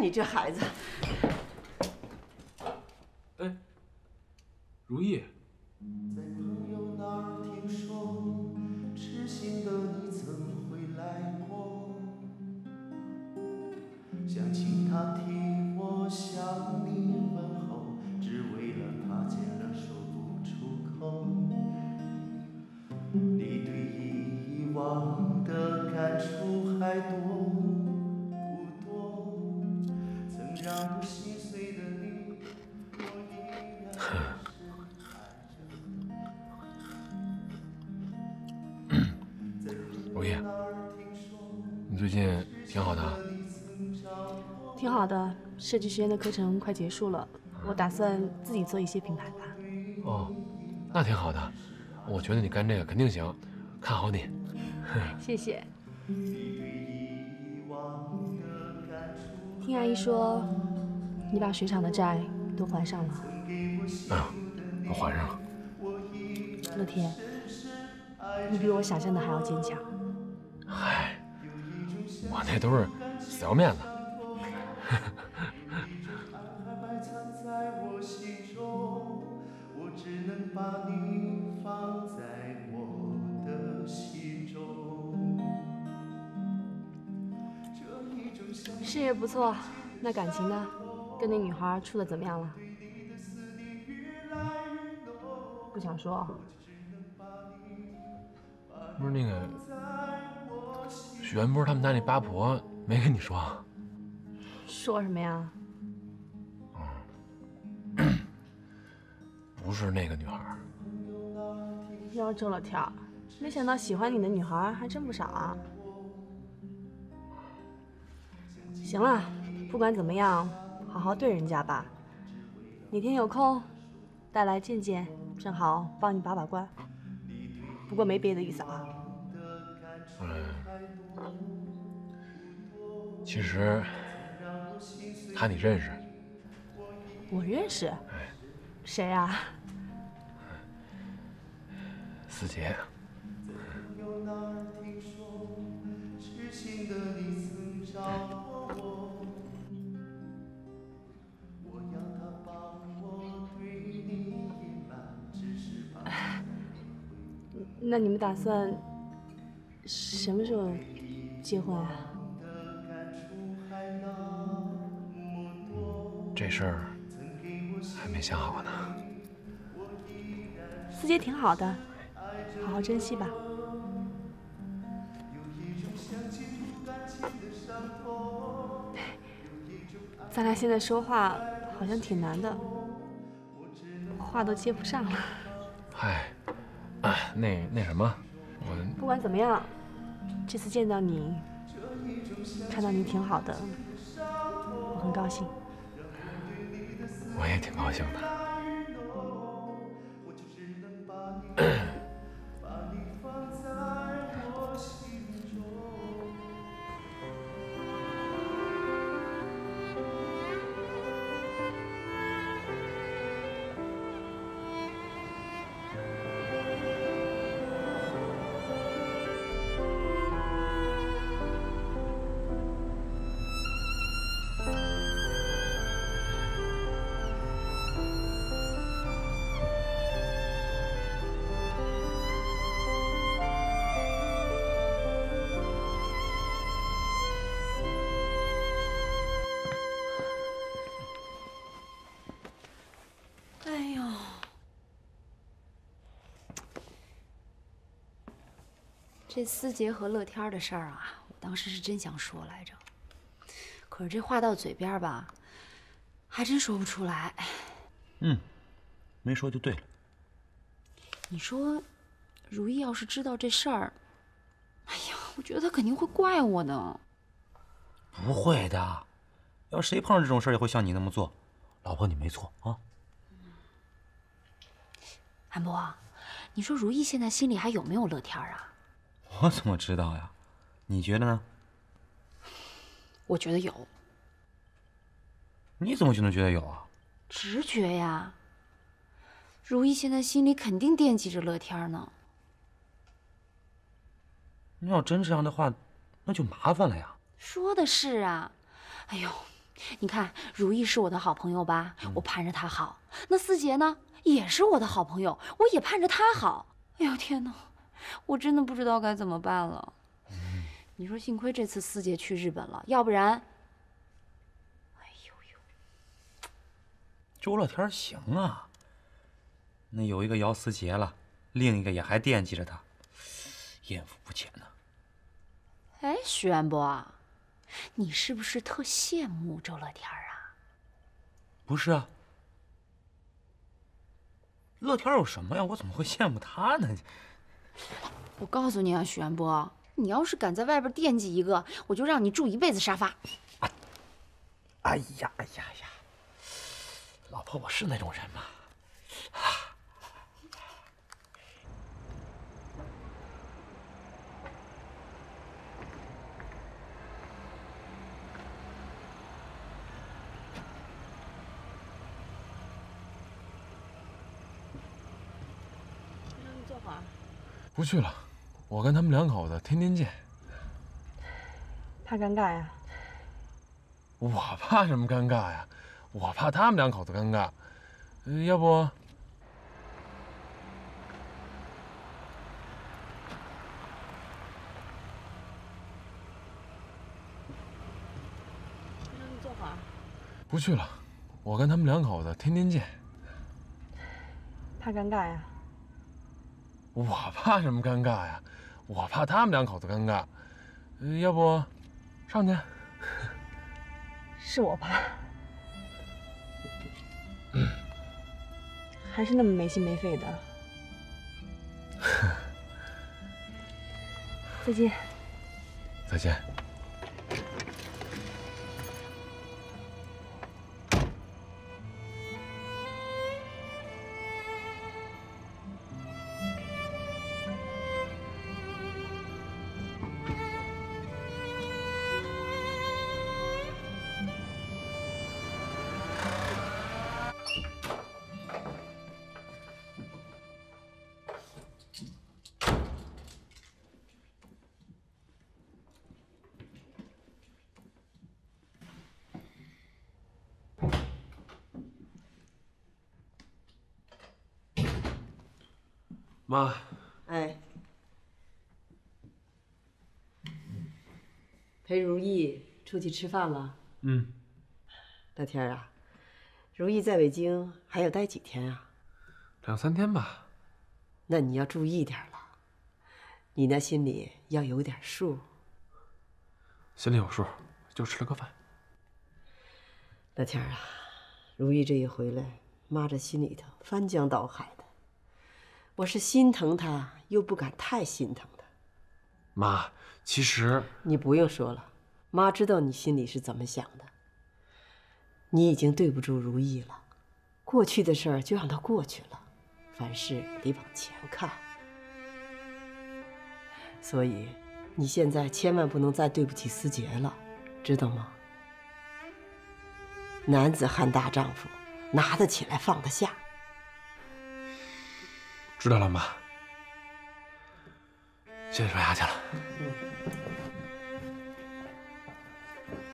看你这孩子，哎，如意，在朋友那儿听说，痴心的你最近挺好的啊。挺好的，设计学院的课程快结束了，我打算自己做一些品牌吧。哦，那挺好的。我觉得你干这个肯定行，看好你。谢谢。听阿姨说，你把水厂的债都还上了。啊，我还上了。乐天，你比我想象的还要坚强。嗨，我那都是死要面子。事业不错，那感情呢？跟那女孩处的怎么样了？不想说。不是那个许愿，不是他们家那八婆没跟你说？说什么呀？不是那个女孩。要这了天儿，没想到喜欢你的女孩还真不少啊。行了，不管怎么样，好好对人家吧。哪天有空，带来见见，正好帮你把把关。不过没别的意思啊。嗯，其实他你认识？我认识。谁啊？思杰。那你们打算什么时候结婚啊？这事儿还没想好呢。思杰挺好的，好好珍惜吧。咱俩现在说话好像挺难的，话都接不上了。嗨，啊，那那什么，我不管怎么样，这次见到你，看到你挺好的，我很高兴。我也挺高兴的。这思杰和乐天的事儿啊，我当时是真想说来着，可是这话到嘴边吧，还真说不出来。嗯，没说就对了。你说，如意要是知道这事儿，哎呀，我觉得她肯定会怪我的。不会的，要谁碰上这种事儿也会像你那么做。老婆，你没错啊。韩博，你说如意现在心里还有没有乐天啊？我怎么知道呀？你觉得呢？我觉得有。你怎么就能觉得有啊？直觉呀。如意现在心里肯定惦记着乐天呢。那要真这样的话，那就麻烦了呀。说的是啊，哎呦，你看，如意是我的好朋友吧？我盼着她好。那思杰呢，也是我的好朋友，我也盼着他好。哎呦天哪，我真的不知道该怎么办了。你说，幸亏这次思杰去日本了，要不然，哎呦呦，周乐天行啊。那有一个姚思杰了，另一个也还惦记着他，艳福不浅呢。哎，徐元波，你是不是特羡慕周乐天啊？不是啊，乐天有什么呀？我怎么会羡慕他呢？我告诉你啊，许元波。你要是敢在外边惦记一个，我就让你住一辈子沙发。哎呀哎呀呀！老婆，我是那种人吗？让你坐会儿。不去了。我跟他们两口子天天见，怕尴尬呀？我怕什么尴尬呀？我怕他们两口子尴尬。要不，让你坐会儿。不去了。我跟他们两口子天天见，怕尴尬呀？我怕什么尴尬呀？我怕他们两口子尴尬，要不上去？是我怕，还是那么没心没肺的。再见。再见。妈，哎，陪如意出去吃饭了。嗯，大天啊，如意在北京还要待几天啊？两三天吧。那你要注意点了，你那心里要有点数。心里有数，就吃了个饭。老天啊，如意这一回来，妈这心里头翻江倒海的。我是心疼他，又不敢太心疼他。妈，其实你不用说了，妈知道你心里是怎么想的。你已经对不住如意了，过去的事儿就让它过去了，凡事得往前看。所以，你现在千万不能再对不起思杰了，知道吗？男子汉大丈夫，拿得起来放得下。知道了，妈。先刷牙去了。